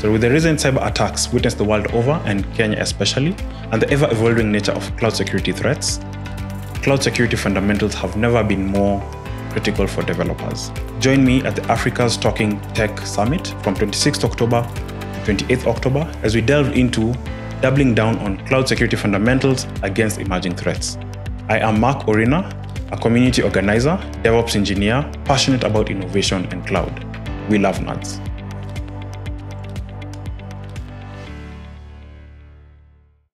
So, with the recent cyber attacks witnessed the world over and Kenya especially, and the ever evolving nature of cloud security threats, cloud security fundamentals have never been more critical for developers. Join me at the Africa's Talking Tech Summit from 26th October to 28th October as we delve into doubling down on cloud security fundamentals against emerging threats. I am Mark Orina, a community organizer, DevOps engineer, passionate about innovation and cloud. We love nerds.